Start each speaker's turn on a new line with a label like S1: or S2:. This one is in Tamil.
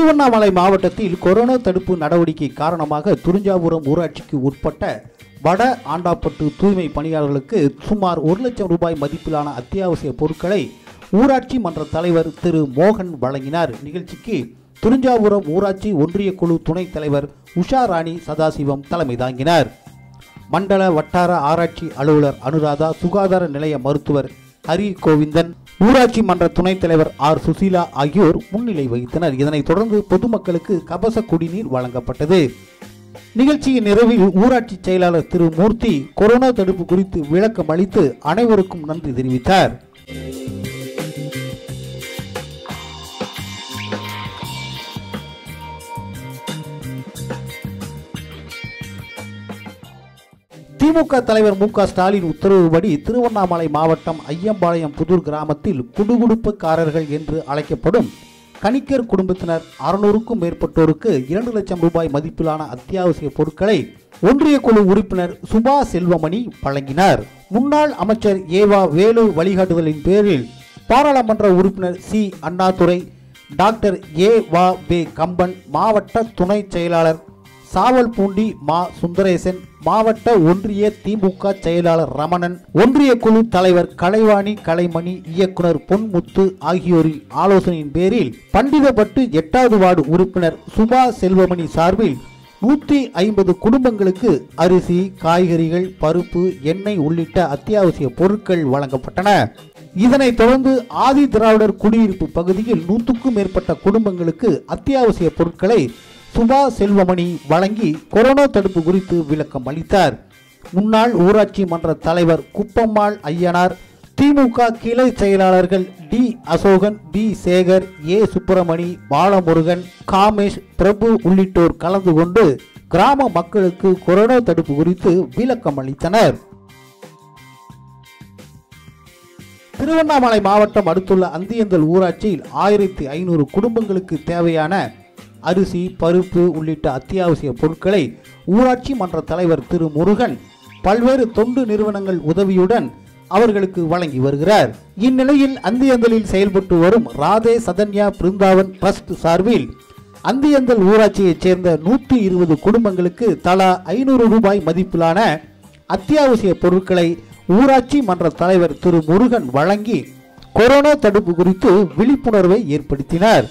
S1: திருவண்ணாமலை மாவட்டத்தில் கொரோனா தடுப்பு நடவடிக்கை காரணமாக துறிஞ்சாபுரம் ஊராட்சிக்கு உட்பட்ட வட ஆண்டாப்பட்டு தூய்மை பணியாளர்களுக்கு சுமார் ஒரு லட்சம் ரூபாய் மதிப்பிலான அத்தியாவசிய பொருட்களை ஊராட்சி மன்ற தலைவர் திரு மோகன் வழங்கினார். நிகழ்ச்சிக்கு துறிஞ்சாபுரம் ஊராட்சி ஒன்றிய குழு துணைத் தலைவர் உஷா ராணி சதாசிவம் தலைமை தாங்கினார். மண்டல வட்டார ஆராய்ச்சி அலுவலர் அனுராதா சுகாதார நிலைய மருத்துவர் ஹரி கோவிந்தன் ஊராட்சி மன்ற துணைத் தலைவர் ஆர். சுசீலா ஆகியோர் முன்னிலை வகித்தனர். இதனைத் தொடர்ந்து பொதுமக்களுக்கு கபச குடிநீர் வழங்கப்பட்டது. நிகழ்ச்சியின் நிறைவில் ஊராட்சி செயலாளர் திரு மூர்த்தி கொரோனா தடுப்பு குறித்து விளக்கம் அளித்து அனைவருக்கும் நன்றி தெரிவித்தார். திமுக தலைவர் மு க ஸ்டாலின் உத்தரவுபடி திருவண்ணாமலை மாவட்டம் ஐயம்பாளையம் புதூர் கிராமத்தில் குடுகுடுப்புக்காரர்கள் என்று அழைக்கப்படும் கணிக்கர் குடும்பத்தினர் அறுநூறுக்கும் மேற்பட்டோருக்கு இரண்டு லட்சம் ரூபாய் மதிப்பிலான அத்தியாவசிய பொருட்களை ஒன்றிய குழு உறுப்பினர் சுபா செல்வமணி வழங்கினார். முன்னாள் அமைச்சர் ஏவா வேலு வழிகாட்டுதலின் பேரில் பாராளுமன்ற உறுப்பினர் சி. Annadurai doctor A. வா. பே கம்பன் மாவட்ட துணை செயலாளர் சாவல்பூண்டி மா சுந்தரேசன் மாவட்ட ஒன்றிய திமுக செயலாளர் ரமணன் ஒன்றிய குழு தலைவர் கலைவாணி கலைமணி இயக்குனர் பொன்முத்து ஆகியோரின் ஆலோசனையின் பேரில் பண்டிதப்பட்டு எட்டாவது வார்டு உறுப்பினர் சுபா செல்வமணி சார்பில் நூற்றி ஐம்பது குடும்பங்களுக்கு அரிசி காய்கறிகள் பருப்பு எண்ணெய் உள்ளிட்ட அத்தியாவசிய பொருட்கள் வழங்கப்பட்டன. இதனைத் தொடர்ந்து ஆதி திராவிடர் குடியிருப்பு பகுதியில் நூற்றுக்கும் மேற்பட்ட குடும்பங்களுக்கு அத்தியாவசிய பொருட்களை சுபா செல்வமணி வழங்கி கொரோனா தடுப்பு குறித்து விளக்கம் அளித்தார். முன்னாள் ஊராட்சி மன்ற தலைவர் குப்பம்மாள் ஐயனார் திமுக கிளை செயலாளர்கள் T Asokan P Sekar A Subramani Balamurugan Kamesh Prabhu உள்ளிட்டோர் கலந்து கொண்டு கிராம மக்களுக்கு கொரோனா தடுப்பு குறித்து விளக்கம் அளித்தனர். திருவண்ணாமலை மாவட்டம் அடுத்துள்ள அந்தியந்தல் ஊராட்சியில் ஆயிரத்தி ஐநூறு குடும்பங்களுக்கு தேவையான அரிசி பருப்பு உள்ளிட்ட அத்தியாவசிய பொருட்களை ஊராட்சி மன்ற தலைவர் திரு முருகன் பல்வேறு தொண்டு நிறுவனங்கள் உதவியுடன் அவர்களுக்கு வழங்கி வருகிறார். இந்நிலையில் அந்தியந்தலில் செயல்பட்டு வரும் ராதே சதன்யா பிருந்தாவன் ட்ரஸ்ட் சார்பில் அந்தியந்தல் ஊராட்சியைச் சேர்ந்த நூற்றி இருபது குடும்பங்களுக்கு தலா ஐநூறு ரூபாய் மதிப்பிலான அத்தியாவசிய பொருட்களை ஊராட்சி மன்ற தலைவர் திரு முருகன் வழங்கி கொரோனா தடுப்பு குறித்து விழிப்புணர்வை ஏற்படுத்தினார்.